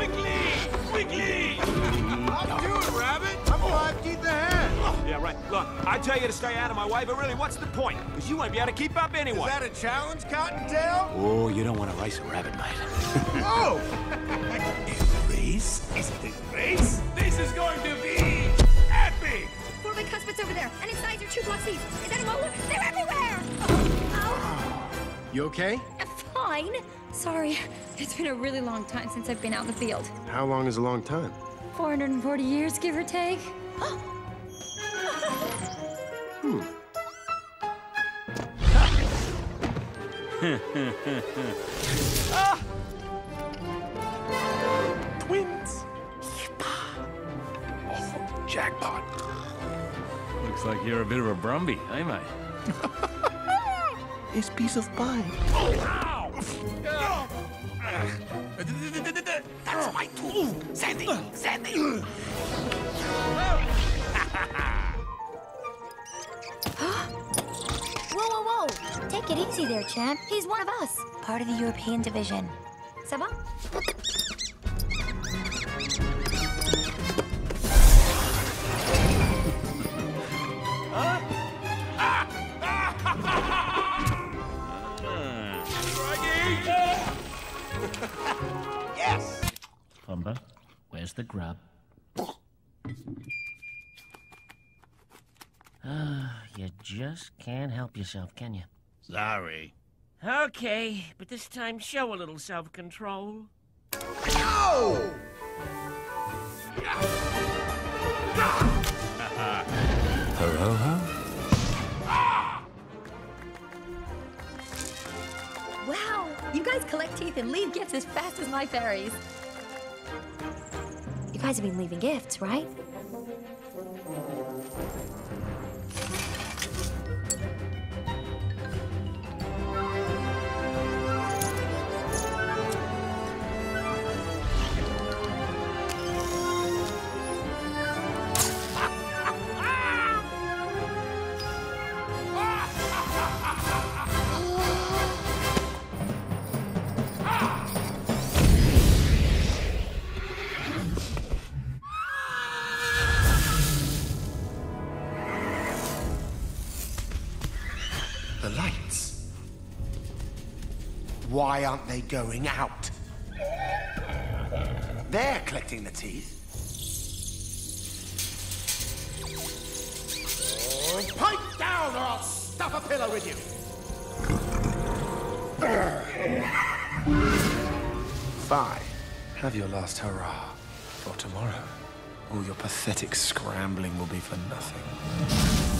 Quickly! Quickly! I'll do it, Rabbit. I'm five teeth ahead. Yeah, right. Look, I tell you to stay out of my way, but really, what's the point? Because you won't be able to keep up anyway. Is that a challenge, Cottontail? Oh, you don't want to race a rabbit, mate. Oh! Race? Is it a race? This is going to be epic! Four big cuspids over there, and inside are two glossies. Is that a molar? They're everywhere! Ow. You okay? I'm fine. Sorry. It's been a really long time since I've been out in the field. How long is a long time? 440 years, give or take. Oh. Hmm. Twins. Oh, jackpot. Looks like you're a bit of a Brumby, ain't I? It's piece of pie. Oh, That's my tool. Sandy, Sandy. Whoa, whoa, whoa! Take it easy there, champ. He's one of us, part of the European division. Ça va? Yes. Pumbaa, where's the grub? Ah, you just can't help yourself, can you? Sorry. Okay, but this time show a little self-control. Ho, Wow! You guys collect teeth and leave gifts as fast as my fairies. You guys have been leaving gifts, right? The lights. Why aren't they going out? They're collecting the teeth. Pipe down or I'll stuff a pillow with you. Five. Have your last hurrah. For tomorrow, all your pathetic scrambling will be for nothing.